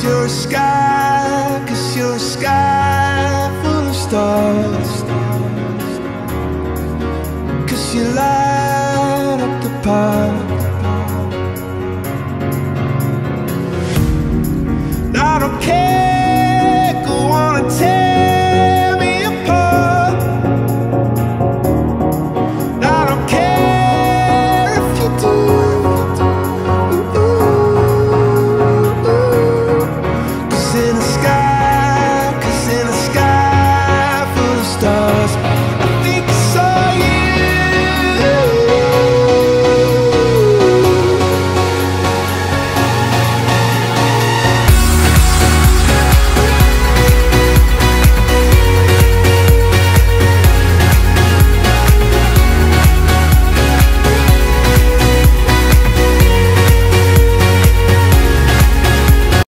Cause you're a sky, cause you're a sky full of stars. Cause you light up the path. I don't care us